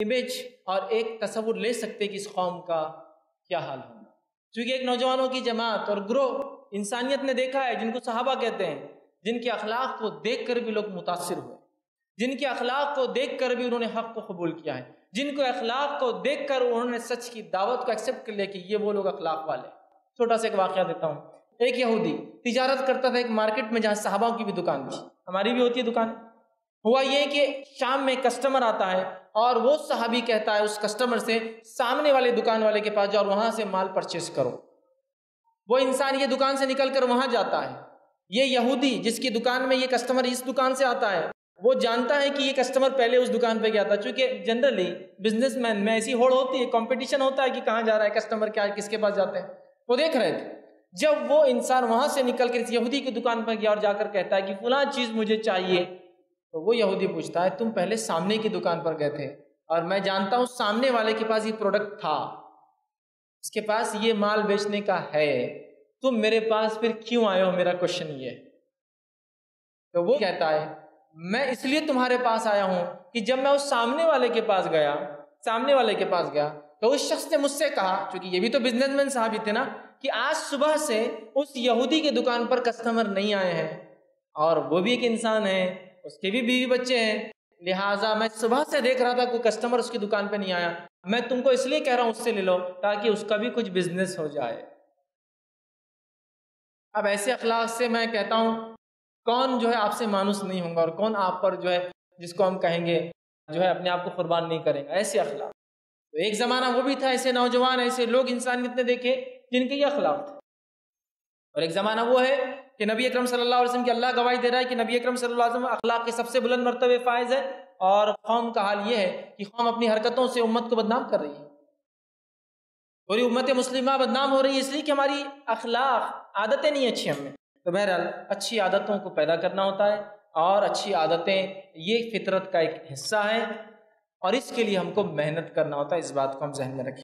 Image اور ایک تصور لے سکتے کہ اس قوم کا کیا حال ہوگا۔ چونکہ ایک نوجوانوں کی جماعت اور گروہ انسانیت نے دیکھا ہے، جن کو صحابہ کہتے ہیں، جن کے اخلاق کو دیکھ کر بھی لوگ متاثر ہوئے۔ جن کے اخلاق کو دیکھ کر بھی انہوں نے حق کو قبول کیا ہے۔ جن کو اخلاق کو دیکھ کر انہوں نے سچ کی دعوت کو ایکسیپٹ کر لیا کہ یہ وہ لوگ اخلاق والے چھوٹا سا ایک واقعہ دیتا ہوں۔ ایک یہودی تجارت کرتا تھا ایک مارکیٹ میں جہاں صحابہ کی بھی دکان تھی۔ ہماری بھی ہوتی ہے دکان۔ ہوا یہ کہ شام میں کسٹمر آتا ہے اور وہ صحابی کہتا ہے اس کسٹمر سے، سامنے والے دکان والے کے پاس جاؤ اور وہاں سے مال پرچیز کرو۔ وہ انسان یہ دکان سے نکل کر وہاں جاتا ہے۔ یہ یہودی جس کی دکان میں یہ کسٹمر اس دکان سے آتا ہے، وہ جانتا ہے کہ یہ کسٹمر پہلے اس دکان پہ گیا تھا۔ چونکہ جنرلی بزنس مین میں ایسی ہوڑ ہوتی ہے کمپٹیشن ہوتا ہے کہ کہاں جا رہا ہے کسٹمر کیا، کس کے پاس جاتے ہیں۔ وہ دیکھ رہے تھے۔ جب وہ انسان وہاں سے نکل کر اس یہودی کی دکان پر گیا اور جا کر کہتا ہے کہ فلاں چیز مجھے چاہیے تو وہ یہودی پوچھتا ہے، تم پہلے سامنے کی دکان پر گئے تھے اور میں جانتا ہوں سامنے والے کے پاس یہ پروڈکٹ تھا۔ اس کے پاس یہ مال بیچنے کا ہے۔ تم میرے پاس پھر کیوں آئے ہو؟ میرا کوشچن یہ تو وہ کہتا ہے، میں اس لیے تمہارے پاس آیا ہوں کہ جب میں اس سامنے والے کے پاس گیا، سامنے والے کے پاس گیا، تو اس شخص نے مجھ سے کہا، چونکہ یہ بھی تو بزنس مین صاحب ہی تھے نا، کہ آج صبح سے اس یہودی کے دکان پر کسٹمر نہیں آئے ہیں۔ اور وہ بھی ایک انسان ہے۔ اس کے بھی بیوی بچے ہیں۔ لہٰذا میں صبح سے دیکھ رہا تھا کوئی کسٹمر اس کی دکان پہ نہیں آیا۔ میں تم کو اس لیے کہہ رہا ہوں اس سے لے لو تاکہ اس کا بھی کچھ بزنس ہو جائے۔ اب ایسے اخلاق سے میں کہتا ہوں، کون جو ہے آپ سے مانوس نہیں ہوں گا اور کون آپ پر جو ہے، جس کو ہم کہیں گے، جو ہے اپنے آپ کو قربان نہیں کریں گا۔ ایسے اخلاق۔ تو ایک زمانہ وہ بھی تھا، ایسے نوجوان، ایسے لوگ انسانیت نے دیکھے جن کے یہ اخلاق تھے۔ اور ایک زمانہ وہ ہے کہ نبی اکرم صلی اللہ علیہ وسلم کی اللہ گواہی دے رہا ہے کہ نبی اکرم صلی اللہ علیہ وسلم اخلاق کے سب سے بلند مرتبہ فائز ہے اور قوم کا حال یہ ہے کہ قوم اپنی حرکتوں سے امت کو بدنام کر رہی ہے۔ پوری امت مسلمہ بدنام ہو رہی ہے اس لیے کہ ہماری اخلاق عادتیں نہیں اچھی ہم میں۔ تو بہرحال اچھی عادتوں کو پیدا کرنا ہوتا ہے اور اچھی عادتیں یہ فطرت کا ایک حصہ ہے اور اس کے لیے ہم کو محنت کرنا ہوتا ہے، اس بات کو ہم ذہن میں رکھیں۔